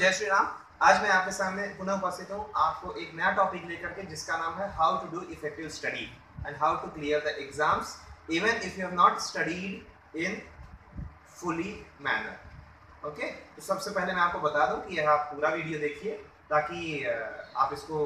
जय श्री राम। आज मैं आपके सामने पुनः उपस्थित हूँ आपको एक नया टॉपिक लेकर के, जिसका नाम है how to do effective study and how to clear the exams even if you have not studied in fully manner okay तो सबसे पहले मैं आपको बता दूँ कि यह आप पूरा वीडियो देखिए, ताकि आप इसको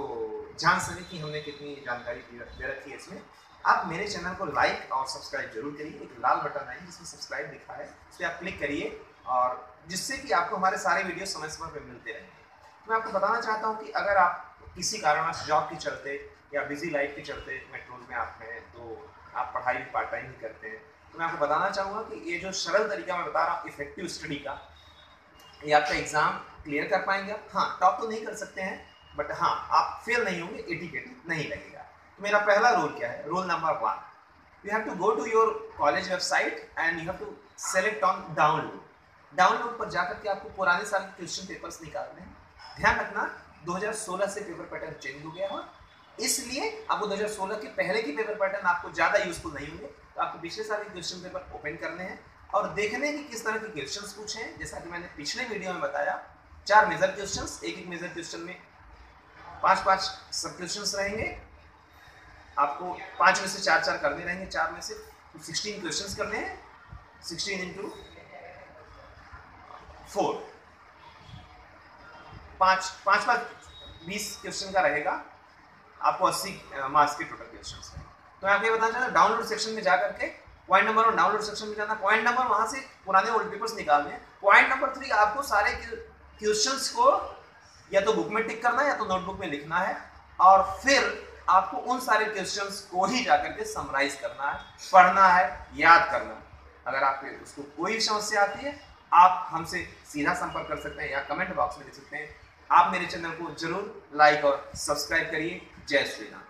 जान सकें कि हमने कितनी जानकारी दे रखी है इसमें। आप मेरे चैनल को लाइक और सब्सक्राइब ज़रूर करिए। एक लाल बटन है जिसमें सब्सक्राइब लिखा है, उस पर आप क्लिक करिए। और जिससे कि आपको हमारे सारे वीडियो समय समय पर मिलते रहेंगे मैं आपको बताना चाहता हूँ कि अगर आप किसी कारणवश जॉब के चलते या बिज़ी लाइफ के चलते मेट्रोल में आप हैं तो आप पढ़ाई भी पार्ट टाइम ही करते हैं। तो मैं आपको बताना चाहूँगा कि ये जो सरल तरीका मैं बता रहा हूँ इफ़ेक्टिव स्टडी का, ये आपका एग्ज़ाम क्लियर कर पाएँगे हाँ टॉप तो नहीं कर सकते हैं बट हाँ आप फेल नहीं होंगे एटी नहीं लगेगा। तो मेरा पहला रूल क्या है? Rule number one you have to go to your college website and you have to select on download download पर जाकर के आपको पुराने साल के क्वेश्चन पेपर्स निकालने हैं। ध्यान रखना 2016 से पेपर पैटर्न चेंज हो गया है। इसलिए आपको 2016 के पहले की पेपर पैटर्न आपको ज़्यादा यूजफुल नहीं होंगे। तो आपको पिछले साल के क्वेश्चन पेपर ओपन करने हैं और देखने की किस तरह के क्वेश्चंस पूछे हैं। जैसा कि मैंने पिछले वीडियो में बताया, चार मेजर क्वेश्चंस एक एक मेजर क्वेश्चन में पाँच पाँच सब क्वेश्चंस रहेंगे। आपको पाँच में से चार चार करने रहेंगे, चार में से तो सिक्सटीन क्वेश्चंस करने हैं। सिक्सटीन इंटू फोर पाँच पाँच पाँच बीस क्वेश्चन का रहेगा। आपको अस्सी मार्क्स के टोटल क्वेश्चन तो मैं आपको ये बताना चाहता हूँ डाउनलोड सेक्शन में जा करके point number one download section में जाना। पॉइंट नंबर वहाँ से पुराने ओल्ड पेपर्स निकालने पॉइंट नंबर थ्री आपको सारे क्वेश्चंस को या तो बुक में टिक करना है या तो नोटबुक में लिखना है। और फिर आपको उन सारे क्वेश्चन को ही जाकर के समराइज करना है, पढ़ना है, याद करना है। अगर आपको, उसको कोई समस्या आती है आप हमसे सीधा संपर्क कर सकते हैं या कमेंट बॉक्स में लिख सकते हैं। आप मेरे चैनल को ज़रूर लाइक और सब्सक्राइब करिए। जय श्री राम।